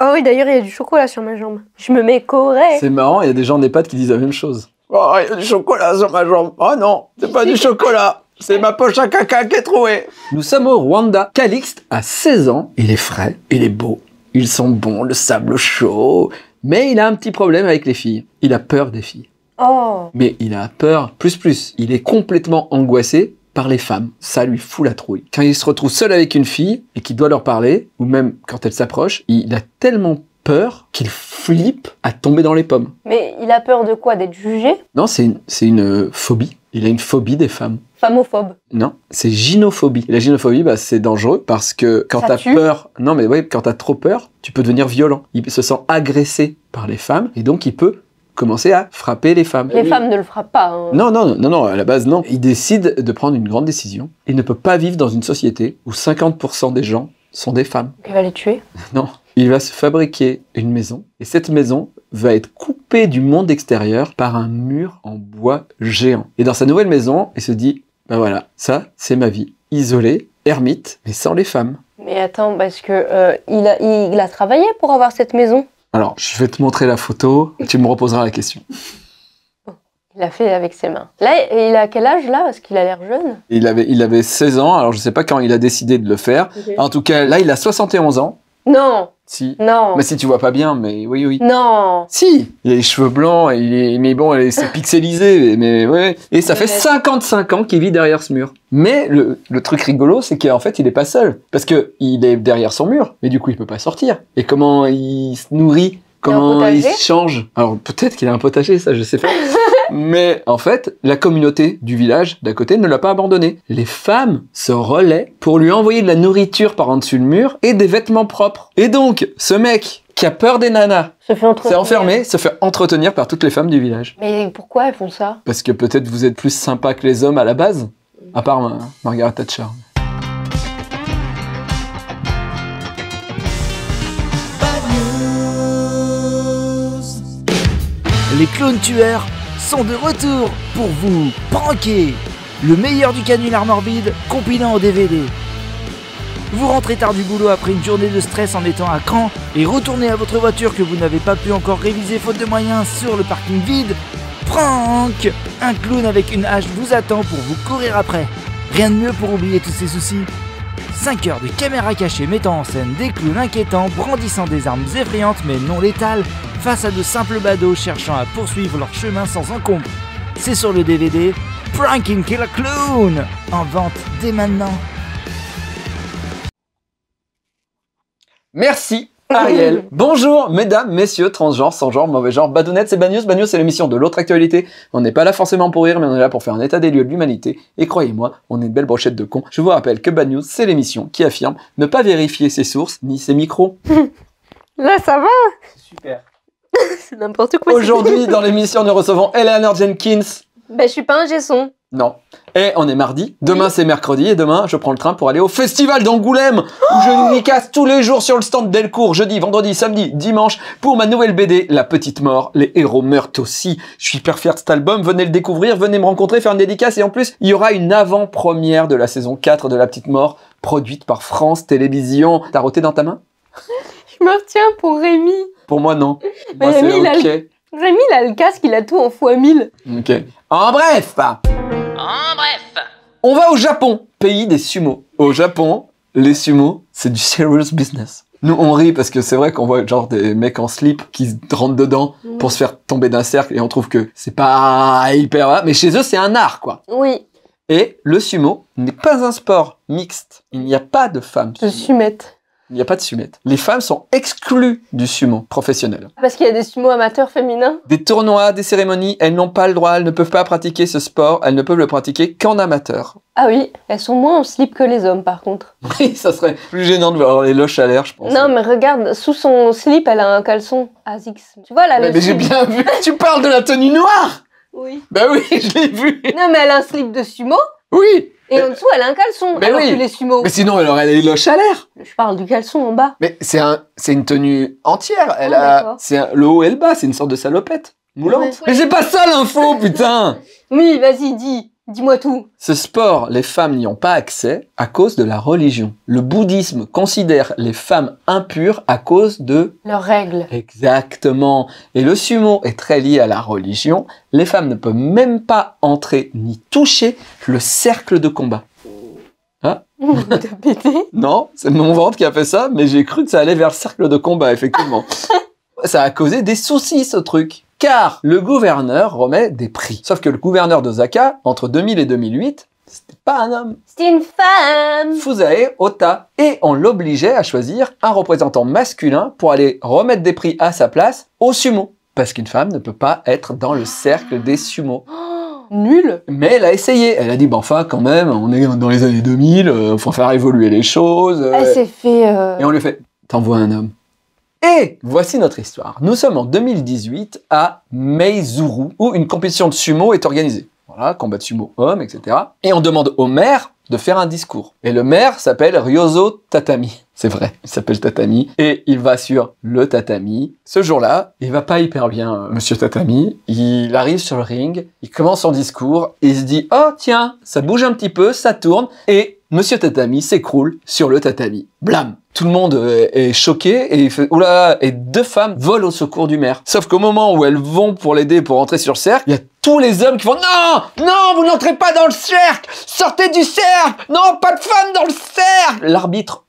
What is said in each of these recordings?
Oh oui, d'ailleurs, il y a du chocolat sur ma jambe. Je me mets correct. C'est marrant, il y a des gens des pattes qui disent la même chose. Oh, il y a du chocolat sur ma jambe. Oh non, c'est pas du chocolat. C'est ma poche à caca qui est trouée. Nous sommes au Rwanda. Calixte a 16 ans. Il est frais, il est beau. Ils sont bons, le sable chaud. Mais il a un petit problème avec les filles. Il a peur des filles. Oh. Mais il a peur plus plus. Il est complètement angoissé par les femmes. Ça lui fout la trouille. Quand il se retrouve seul avec une fille et qu'il doit leur parler, ou même quand elle s'approche, il a tellement peur qu'il flippe à tomber dans les pommes. Mais il a peur de quoi? D'être jugé? Non, c'est une, euh, phobie. Il a une phobie des femmes. Famophobe. Non, c'est gynophobie. La gynophobie, bah, c'est dangereux parce que quand t'as peur, non mais ouais, quand t'as trop peur, tu peux devenir violent. Il se sent agressé par les femmes et donc il peut commencer à frapper les femmes. Les femmes ne le frappent pas. hein. Non, non, non, non, à la base, non. Il décide de prendre une grande décision. Il ne peut pas vivre dans une société où 50% des gens sont des femmes. Il va les tuer? Non. Il va se fabriquer une maison et cette maison va être coupée du monde extérieur par un mur en bois géant. Et dans sa nouvelle maison, il se dit, ben voilà, ça, c'est ma vie. Isolé, ermite, mais sans les femmes. Mais attends, parce que euh, il, a, il a travaillé pour avoir cette maison? Alors, je vais te montrer la photo, tu me reposeras la question. Il l'a fait avec ses mains. Là, il a quel âge là? Parce qu'il a l'air jeune? Il avait, il avait 16 ans, alors je sais pas quand il a décidé de le faire. En tout cas, là, il a 71 ans. Non, Si. non, Mais si tu vois pas bien, mais oui, oui. non. Si, il a les cheveux blancs, et il est, mais bon, c'est pixelisé, mais ouais. Et ça fait Ouais. 55 ans qu'il vit derrière ce mur. Mais le, le truc rigolo, c'est qu'en fait, il est pas seul. Parce que il est derrière son mur, mais du coup, il peut pas sortir. Et comment il se nourrit? Comment il potager? se change? Alors peut-être qu'il a un potager, ça je sais pas. Mais en fait, la communauté du village d'à côté ne l'a pas abandonné. Les femmes se relaient pour lui envoyer de la nourriture par en dessus le mur et des vêtements propres. Et donc, ce mec qui a peur des nanas s'est enfermé, se fait entretenir par toutes les femmes du village. Mais pourquoi elles font ça? Parce que peut-être vous êtes plus sympa que les hommes à la base, à part Margaret Thatcher. Les clones tueurs de retour pour vous pranker le meilleur du canular morbide compilant en DVD. Vous rentrez tard du boulot après une journée de stress en étant à cran et retournez à votre voiture que vous n'avez pas pu encore réviser faute de moyens sur le parking vide. Prank Un clown avec une hache vous attend pour vous courir après. Rien de mieux pour oublier tous ces soucis. 5 heures de caméra cachée mettant en scène des clowns inquiétants brandissant des armes effrayantes mais non létales face à de simples badauds cherchant à poursuivre leur chemin sans encombre. C'est sur le DVD Pranking Killer Clown en vente dès maintenant. Merci Ariel. Bonjour mesdames, messieurs, transgenres, sans genre, mauvais genre, badounettes, c'est Bagnews. Bagnews, c'est l'émission de l'autre actualité. On n'est pas là forcément pour rire, mais on est là pour faire un état des lieux de l'humanité. Et croyez-moi, on est une belle brochette de cons. Je vous rappelle que Bagnews, c'est l'émission qui affirme ne pas vérifier ses sources ni ses micros. Là, ça va? Super. C'est n'importe quoi. Aujourd'hui, dans l'émission, nous recevons Eleanor Jenkins. Ben, je suis pas un gesson. Non. Et on est mardi. Demain, c'est mercredi. Et demain, je prends le train pour aller au festival d'Angoulême, où je nous casse tous les jours sur le stand Delcourt, jeudi, vendredi, samedi, dimanche, pour ma nouvelle BD, La Petite Mort. Les héros meurent aussi. Je suis hyper fier de cet album. Venez le découvrir, venez me rencontrer, faire une dédicace. Et en plus, il y aura une avant-première de la saison 4 de La Petite Mort, produite par France Télévisions. T'as roté dans ta main? Je me retiens pour Rémi. Pour moi, non. Mais Moi, c'est Rémi, il a ok. Rémi, il a le casque, il a tout en fois 1000. Ok. En bref. En bref, On va au Japon, pays des sumo. Au Japon, les sumo, c'est du serious business. Nous, on rit parce que c'est vrai qu'on voit genre des mecs en slip qui se rentrent dedans pour se faire tomber d'un cercle et on trouve que c'est pas hyper... Mais chez eux, c'est un art, quoi. Oui, Et le sumo n'est pas un sport mixte. Il n'y a pas de femmes je sumo. suis mette. Il n'y a pas de sumette. Les femmes sont exclues du sumo professionnel. Parce qu'il y a des sumo amateurs féminins. Des tournois, des cérémonies, elles n'ont pas le droit, elles ne peuvent pas pratiquer ce sport, elles ne peuvent le pratiquer qu'en amateur. Ah oui, elles sont moins en slip que les hommes par contre. Oui, ça serait plus gênant de voir les loches à l'air, je pense. Non, mais regarde, sous son slip, elle a un caleçon ASICS. Tu vois là, mais, mais j'ai bien vu. Tu parles de la tenue noire Oui. Bah oui, je l'ai vu. Non, mais elle a un slip de sumo Oui. Et en dessous, elle a un caleçon. Mais alors oui. que les sumo. Mais sinon, elle aurait les loches à l'air. Je parle du caleçon en bas. Mais c'est un, c'est une tenue entière. Elle Ah, a, c'est le haut et le bas. C'est une sorte de salopette moulante. Ouais. Mais c'est pas ça l'info, putain. Oui, vas-y, dis. Dis-moi tout. Ce sport, les femmes n'y ont pas accès à cause de la religion. Le bouddhisme considère les femmes impures à cause de... Leurs règles. Exactement. Et le sumo est très lié à la religion. Les femmes ne peuvent même pas entrer ni toucher le cercle de combat. T'as pété Non, c'est mon ventre qui a fait ça, mais j'ai cru que ça allait vers le cercle de combat, effectivement. ça a causé des soucis, ce truc. Car le gouverneur remet des prix. Sauf que le gouverneur d'Osaka, entre 2000 et 2008, c'était pas un homme. C'est une femme. Fusae Ota. Et on l'obligeait à choisir un représentant masculin pour aller remettre des prix à sa place au sumo. Parce qu'une femme ne peut pas être dans le cercle des sumo. Nul. Mais elle a essayé. Elle a dit, bah enfin, quand même, on est dans les années 2000, euh, faut faire évoluer les choses. euh, Elle s'est fait. euh, et on lui fait, t'envoies un homme. Et voici notre histoire. Nous sommes en 2018 à Meizuru, où une compétition de sumo est organisée. Voilà, combat de sumo homme, etc. Et on demande au maire de faire un discours. Et le maire s'appelle Ryozo Tatami. C'est vrai, il s'appelle Tatami. Et il va sur le tatami. Ce jour-là, il va pas hyper bien, euh, monsieur Tatami. Il arrive sur le ring, il commence son discours, et il se dit, oh tiens, ça bouge un petit peu, ça tourne, et monsieur Tatami s'écroule sur le tatami. Blam! Tout le monde euh, est choqué et il fait oula! Et deux femmes volent au secours du maire. Sauf qu'au moment où elles vont pour l'aider pour entrer sur le cercle, il y a tous les hommes qui font non! Non! Vous n'entrez pas dans le cercle! Sortez du cercle! Non! Pas de femmes dans le cercle. L'arbitre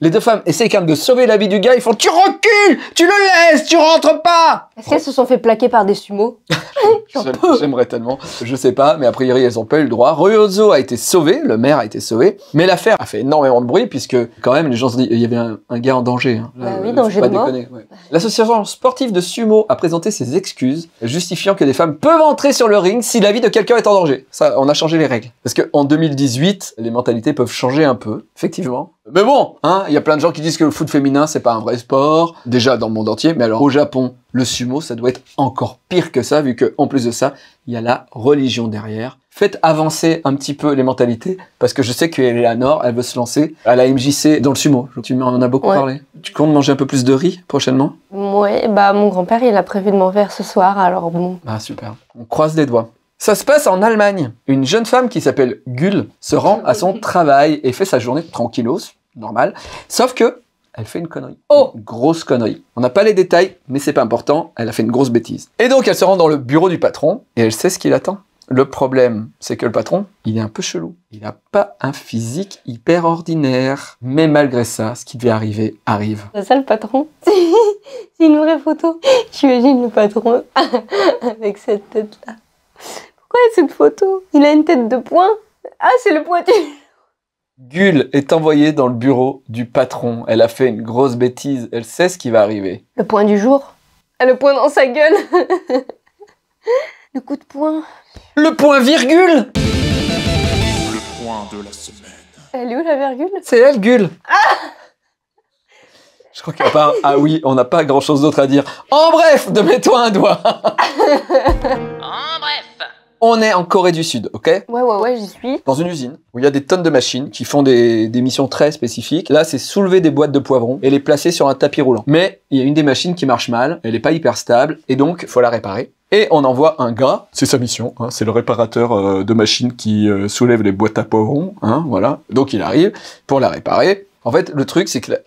Les deux femmes essayent quand même de sauver la vie du gars. Ils font tu recules tu le laisses tu rentres pas. Est-ce qu'elles se sont fait plaquer par des sumos peux. J'aimerais tellement. Je sais pas, mais a priori, elles ont pas eu le droit. Ryozo a été sauvé, le maire a été sauvé, mais l'affaire a fait énormément de bruit puisque quand même les gens se disent il y avait un, un gars en danger. hein. Bah oui, faut danger pas de déconner, ouais. L'association sportive de sumo a présenté ses excuses, justifiant que les femmes peuvent entrer sur le ring si la vie de quelqu'un est en danger. Ça, on a changé les règles. Parce que en 2018, les mentalités peuvent changer un peu, effectivement. Mais bon, hein, il y a plein de gens qui disent que le foot féminin c'est pas un vrai sport, déjà dans le monde entier, mais alors au Japon, le sumo ça doit être encore pire que ça, vu que en plus de ça, il y a la religion derrière. Faites avancer un petit peu les mentalités, parce que je sais qu'Eleanor, elle veut se lancer à la MJC dans le sumo. Tu m'en as beaucoup Ouais. parlé. Tu comptes manger un peu plus de riz prochainement? Ouais, bah mon grand-père il a prévu de m'en faire ce soir, alors bon. Ah super. On croise les doigts. Ça se passe en Allemagne. Une jeune femme qui s'appelle Gül se rend à son travail et fait sa journée tranquillos, normal. Sauf que elle fait une connerie. Oh Une grosse connerie. On n'a pas les détails, mais c'est pas important. Elle a fait une grosse bêtise. Et donc elle se rend dans le bureau du patron et elle sait ce qu'il attend. Le problème, c'est que le patron, il est un peu chelou. Il n'a pas un physique hyper ordinaire. Mais malgré ça, ce qui devait arriver arrive. C'est ça le patron? C'est une vraie photo. J'imagine le patron avec cette tête-là. Pourquoi cette photo? Il a une tête de poing Ah, c'est le pointu Gul est envoyée dans le bureau du patron. Elle a fait une grosse bêtise. Elle sait ce qui va arriver. Le point du jour? Ah, le point dans sa gueule Le coup de poing. Le point virgule Le point de la semaine. Elle est où la virgule? C'est elle, Gul Je crois pas... un- Ah oui, on n'a pas grand-chose d'autre à dire. En bref, de mets-toi un doigt En bref. On est en Corée du Sud, ok Ouais, ouais, ouais, j'y suis. Dans une usine où il y a des tonnes de machines qui font des, des missions très spécifiques. Là, c'est soulever des boîtes de poivrons et les placer sur un tapis roulant. Mais il y a une des machines qui marche mal, elle n'est pas hyper stable, et donc il faut la réparer. Et on envoie un gars, c'est sa mission, hein, c'est le réparateur euh, de machines qui euh, soulève les boîtes à poivrons, hein, voilà. Donc il arrive pour la réparer. En fait, le truc, c'est que la...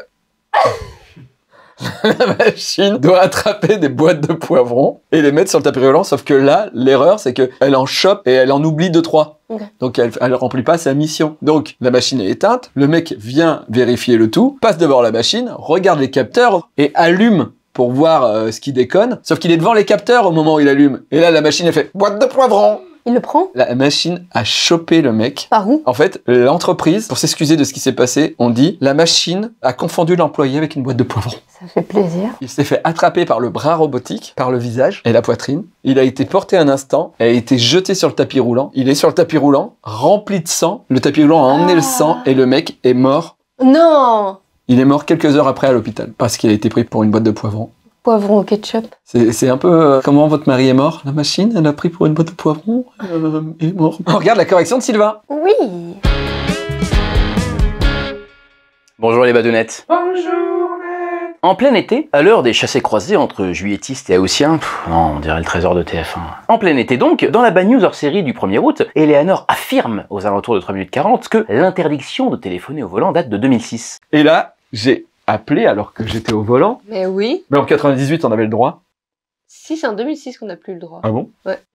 la machine doit attraper des boîtes de poivrons et les mettre sur le tapis roulant, sauf que là, l'erreur, c'est qu'elle en chope et elle en oublie deux, trois. Donc elle, elle remplit pas sa mission. Donc la machine est éteinte, le mec vient vérifier le tout, passe devant la machine, regarde les capteurs et allume pour voir euh, ce qui déconne. Sauf qu'il est devant les capteurs au moment où il allume. Et là la machine elle fait boîte de poivrons. Il le prend La machine a chopé le mec. Par où En fait, l'entreprise, pour s'excuser de ce qui s'est passé, on dit la machine a confondu l'employé avec une boîte de poivrons. Ça fait plaisir. Il s'est fait attraper par le bras robotique, par le visage et la poitrine. Il a été porté un instant, a été jeté sur le tapis roulant. Il est sur le tapis roulant, rempli de sang. Le tapis roulant a emmené Ah. le sang et le mec est mort. Non Il est mort quelques heures après à l'hôpital parce qu'il a été pris pour une boîte de poivrons. Poivron au ketchup. C'est un peu euh, comment votre mari est mort. La machine, elle a pris pour une boîte de poivrons euh, et est mort. On regarde la correction de Sylvain. Oui Bonjour les badounettes. En plein été, à l'heure des chassés-croisés entre juilletistes et haussiens, non, on dirait le trésor de TF1. En plein été donc, dans la bad news hors série du 1er août, Eleanor affirme aux alentours de 3 minutes 40 que l'interdiction de téléphoner au volant date de 2006. Et là, j'ai appelé alors que j'étais au volant. Mais oui. Mais en 98, on avait le droit. Si, c'est en 2006 qu'on n'a plus le droit. Ah bon?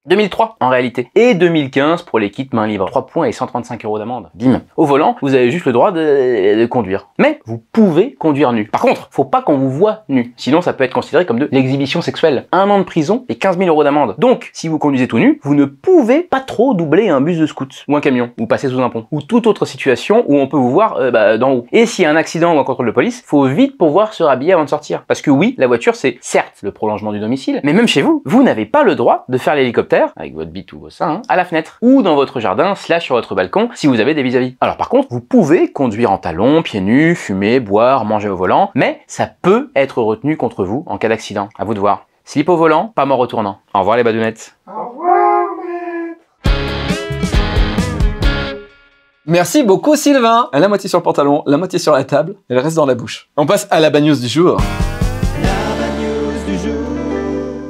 2003 en réalité. Et 2015 pour les kits main libre. 3 points et 135 euros d'amende. Bim. Au volant, vous avez juste le droit de, de conduire. Mais vous pouvez conduire nu. Par contre, faut pas qu'on vous voit nu. Sinon, ça peut être considéré comme de l'exhibition sexuelle. Un an de prison et 15 000 euros d'amende. Donc, si vous conduisez tout nu, vous ne pouvez pas trop doubler un bus de scout ou un camion ou passer sous un pont ou toute autre situation où on peut vous voir euh, bah, d'en haut. Et s'il y a un accident ou un contrôle de police, faut vite pouvoir se rhabiller avant de sortir. Parce que oui, la voiture c'est certes le prolongement du domicile, mais même chez vous, vous n'avez pas le droit de faire l'hélicoptère avec votre bite ou vos seins hein, à la fenêtre ou dans votre jardin slash sur votre balcon si vous avez des vis-à-vis. Alors par contre, vous pouvez conduire en talons, pieds nus, fumer, boire, manger au volant, mais ça peut être retenu contre vous en cas d'accident. À vous de voir. Slip au volant, pas mort au tournant. Au revoir les badounettes. Merci beaucoup Sylvain La moitié sur le pantalon, la moitié sur la table, et le reste dans la bouche. On passe à la bagnose du jour.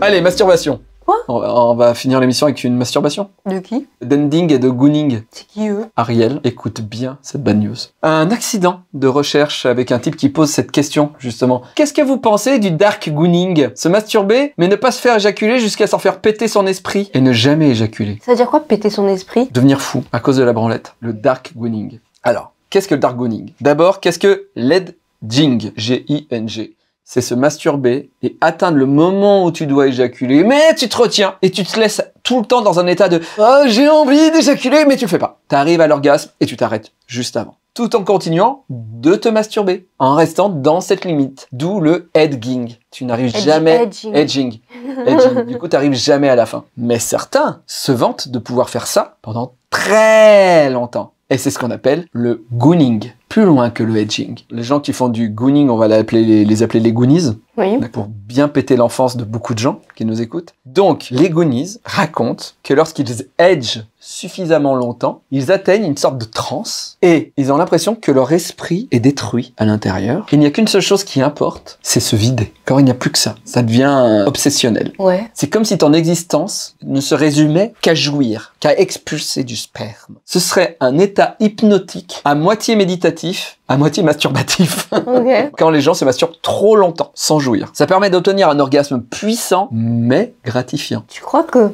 Allez, masturbation. Quoi on va, on va finir l'émission avec une masturbation. De qui D'ending et de gooning. C'est qui eux Ariel, écoute bien cette bad news. Un accident de recherche avec un type qui pose cette question, justement. Qu'est-ce que vous pensez du dark gooning Se masturber, mais ne pas se faire éjaculer jusqu'à s'en faire péter son esprit et ne jamais éjaculer. Ça veut dire quoi péter son esprit? Devenir fou à cause de la branlette. Le dark gooning. Alors, qu'est-ce que le dark gooning D'abord, qu'est-ce que l'edging G-I-N-G c'est se masturber et atteindre le moment où tu dois éjaculer, mais tu te retiens et tu te laisses tout le temps dans un état de oh, j'ai envie d'éjaculer, mais tu le fais pas. T'arrives à l'orgasme et tu t'arrêtes juste avant. Tout en continuant de te masturber, en restant dans cette limite. D'où le edging. Tu n'arrives jamais edging. edging. Edging. Du coup, t'arrives jamais à la fin. Mais certains se vantent de pouvoir faire ça pendant très longtemps. Et c'est ce qu'on appelle le gooning. Plus loin que le edging. Les gens qui font du gooning, on va les, les appeler les goonies, Oui. pour bien péter l'enfance de beaucoup de gens qui nous écoutent. Donc, les goonies racontent que lorsqu'ils edge suffisamment longtemps, ils atteignent une sorte de transe et ils ont l'impression que leur esprit est détruit à l'intérieur. Il n'y a qu'une seule chose qui importe, c'est se vider. Quand il n'y a plus que ça, ça devient obsessionnel. Ouais. C'est comme si ton existence ne se résumait qu'à jouir, qu'à expulser du sperme. Ce serait un état hypnotique, à moitié méditatif, à moitié masturbatif. Quand les gens se masturbent trop longtemps, sans jouir. Ça permet d'obtenir un orgasme puissant, mais gratifiant. Tu crois que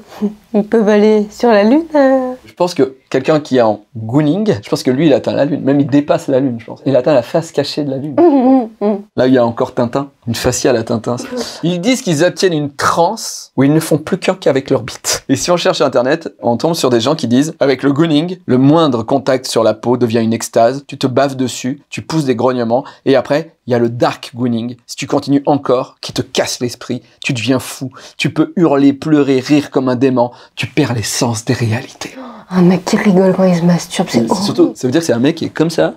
ils peuvent aller sur la lune euh Je pense que quelqu'un qui est en gooning, je pense que lui, il atteint la lune. Même il dépasse la lune, je pense. Il atteint la face cachée de la lune. Hum, hum, hum. Là, il y a encore Tintin, une faciale à Tintin. Ils disent qu'ils obtiennent une transe où ils ne font plus qu'un qu'avec leur bite. Et si on cherche sur Internet, on tombe sur des gens qui disent, avec le gooning, le moindre contact sur la peau devient une extase, tu te baves dessus, tu pousses des grognements, et après, il y a le dark gooning. Si tu continues encore, qui te casse l'esprit, tu deviens fou, tu peux hurler, pleurer, rire comme un dément, tu perds les sens des réalités. Un mec qui rigole quand il se masturbe, c'est. Surtout, ça veut dire que c'est un mec qui est comme ça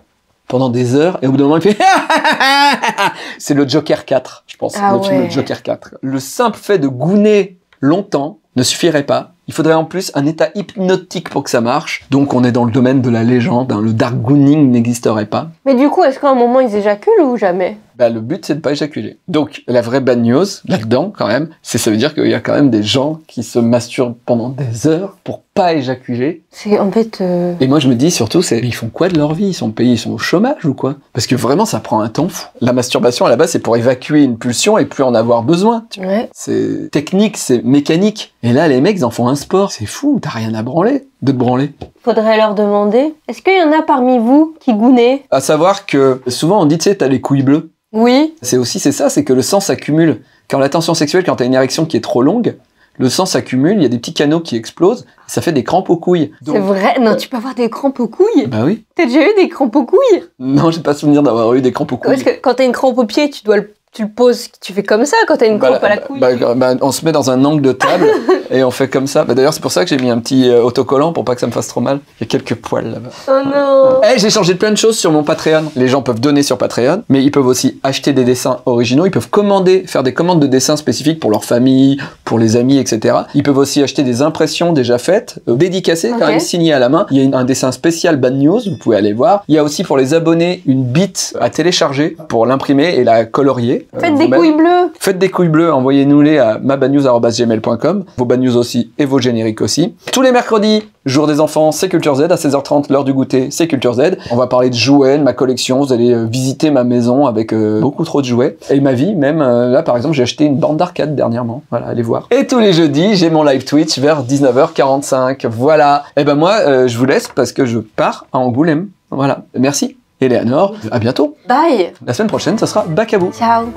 pendant des heures et au bout d'un moment il fait c'est le Joker 4 je pense Ah le film ouais. le Joker 4 le simple fait de gouner longtemps ne suffirait pas il faudrait en plus un état hypnotique pour que ça marche. Donc on est dans le domaine de la légende hein. le dark gooning n'existerait pas. Mais du coup, est-ce qu'à un moment ils éjaculent ou jamais? Bah, le but c'est de pas éjaculer donc la vraie bad news là-dedans quand même c'est ça veut dire qu'il y a quand même des gens qui se masturbent pendant des heures pour pas éjaculer C'est en fait. euh, Et moi, je me dis surtout, c'est ils font quoi de leur vie? Ils sont payés, ils sont au chômage ou quoi? Parce que vraiment, ça prend un temps fou. La masturbation, à la base, c'est pour évacuer une pulsion et plus en avoir besoin. Ouais. C'est technique, c'est mécanique. Et là, les mecs, ils en font un sport. C'est fou, t'as rien à branler de te branler. Faudrait leur demander. Est-ce qu'il y en a parmi vous qui gounez À savoir que souvent, on dit, tu sais, t'as les couilles bleues. Oui. C'est aussi, c'est ça, c'est que le sang s'accumule. Quand la tension sexuelle, quand t'as une érection qui est trop longue, le sang s'accumule, il y a des petits canaux qui explosent, ça fait des crampes aux couilles. Donc- C'est vrai. Non, tu peux avoir des crampes aux couilles? Bah oui. T'as déjà eu des crampes aux couilles? Non, j'ai pas souvenir d'avoir eu des crampes aux couilles. Parce que quand t'as une crampe au pied, tu dois le, tu le poses, tu fais comme ça. Quand t'as une Bah, crampe à la bah, couille. bah, bah, on se met dans un angle de table et on fait comme ça. Bah, D'ailleurs, c'est pour ça que j'ai mis un petit euh, autocollant pour pas que ça me fasse trop mal. Il y a quelques poils là-bas. Oh non. Eh, j'ai changé plein de choses sur mon Patreon. Les gens peuvent donner sur Patreon, mais ils peuvent aussi acheter des dessins originaux. Ils peuvent commander, faire des commandes de dessins spécifiques pour leur famille, pour les amis, etc. Ils peuvent aussi acheter des impressions déjà faites, euh, dédicacées, quand même signées à la main. Il y a une- un dessin spécial Bad News, vous pouvez aller voir. Il y a aussi pour les abonnés une bite à télécharger pour l'imprimer et la colorier. Euh, Faites des couilles bleues. Faites des couilles bleues, envoyez-nous-les à mabanews.gmail.com, vos bad news aussi et vos génériques aussi. Tous les mercredis, jour des enfants, c'est Culture Z, à 16h30, l'heure du goûter, c'est Culture Z. On va parler de jouets, de ma collection, vous allez euh, visiter ma maison avec euh, beaucoup trop de jouets. Et ma vie, même, euh, là par exemple, j'ai acheté une bande d'arcade dernièrement, voilà, allez voir. Et tous les jeudis, j'ai mon live Twitch vers 19h45, voilà. Et ben moi, euh, je vous laisse parce que je pars à Angoulême, voilà. Merci. Eleanor, à bientôt. Bye. La semaine prochaine, ça sera bac à. Ciao.